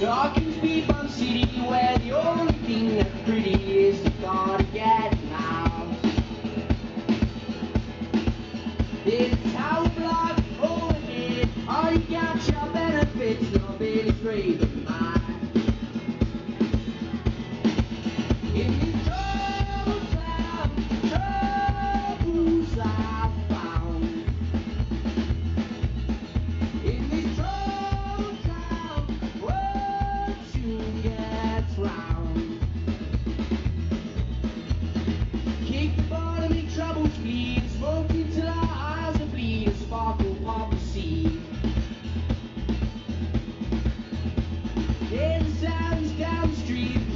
Talking to people in the city where the only thing that's pretty is the thought of getting out. It's how block holding it. All you got your benefits, no big trade of mine. down the street.